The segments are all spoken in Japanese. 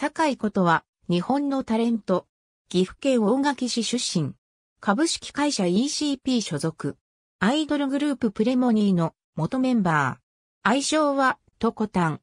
坂井古都は、日本のタレント。岐阜県大垣市出身。株式会社 ECP 所属。アイドルグループプレモニーの元メンバー。愛称は、トコタン。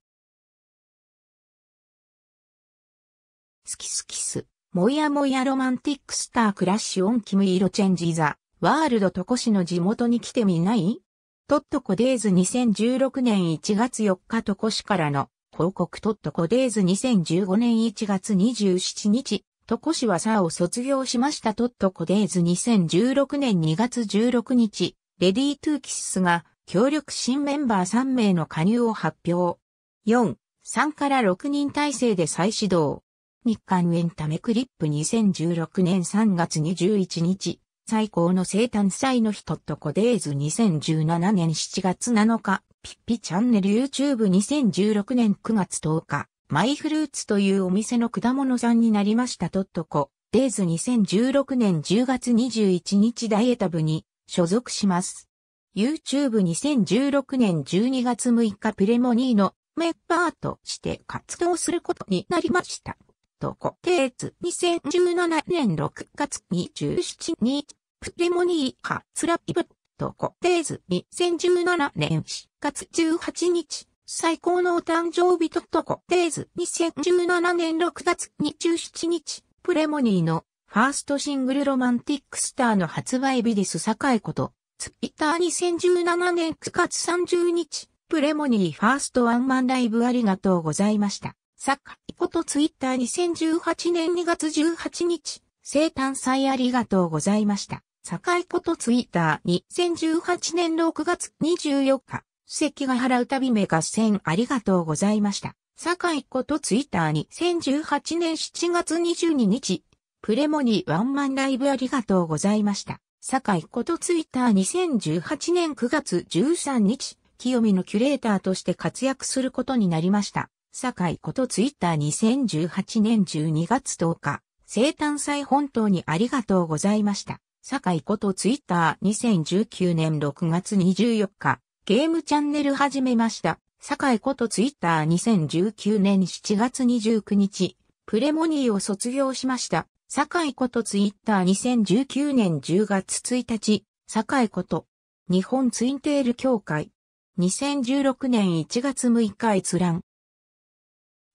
スキスキス。もやもやロマンティックスタークラッシュオンキムイロ Change the。World トコ市の地元に来てみない？トットコデイズ2016年1月4日トコ市からの報告.トットコデイズ2015年1月27日。トコ市はサーを卒業しました。トットコデイズ2016年2月16日。レディートゥーキスが協力新メンバー3名の加入を発表。4、3から6人体制で再始動。日韓エンタメクリップ2016年3月21日、最高の生誕祭の日。とっとこデイズ2017年7月7日、ピッピチャンネル YouTube2016 年9月10日、マイフルーツというお店の果物さんになりましたとっとこ、デイズ2016年10月21日ダイエタブに所属します。YouTube2016 年12月6日プレモニーのメッパーとして活動することになりました。とこ、テーツ、2017年6月27日、プレモニー、ハツラピブ、とこ、テーズ、2017年4月18日、最高のお誕生日ととこ、テーズ、2017年6月27日、プレモニーのファーストシングルロマンティックスターの発売日です栄こと、ツイッター2017年9月30日、プレモニーファーストワンマンライブありがとうございました。サッカーことツイッター2018年2月18日、生誕祭ありがとうございました。坂井ことツイッター2018年6月24日、関が払う旅目合戦ありがとうございました。坂井ことツイッター2018年7月22日、プレモニーワンマンライブありがとうございました。坂井ことツイッター2018年9月13日、清見のキュレーターとして活躍することになりました。坂井ことツイッター2018年12月10日、生誕祭本当にありがとうございました。坂井ことツイッター2019年6月24日、ゲームチャンネル始めました。坂井ことツイッター2019年7月29日、プレモニーを卒業しました。坂井ことツイッター2019年10月1日、坂井こと、日本ツインテール協会、2016年1月6日閲覧、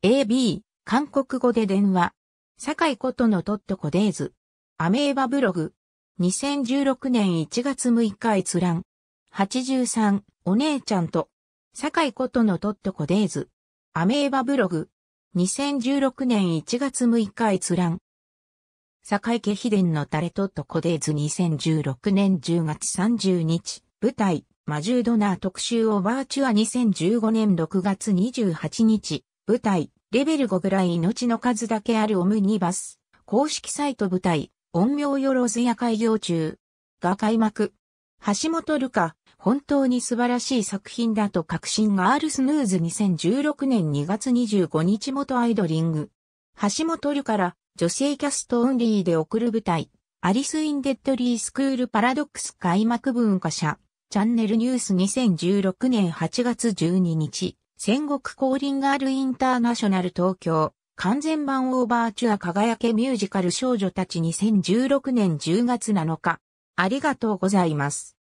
AB、韓国語で電話。堺ことのトットコデーズ。アメーバブログ。2016年1月6日閲覧。83、お姉ちゃんと。堺ことのトットコデーズ。アメーバブログ。2016年1月6日閲覧。堺家秘伝のタレトットコデーズ2016年10月30日。舞台、マジュードナー特集オーバーチュア2015年6月28日。舞台、レベル5ぐらい命の数だけあるオムニバス。公式サイト舞台、陰陽よろずや開業中。が開幕。橋本ルカ、本当に素晴らしい作品だと確信があるスヌーズ2016年2月25日元アイドリング。橋本ルから女性キャストオンリーで送る舞台、アリス・イン・デッドリー・スクール・パラドックス開幕文化社、チャンネルニュース2016年8月12日。戦国降臨ガールインターナショナル東京、完全版オーバーチュア輝けミュージカル少女たち2016年10月7日。ありがとうございます。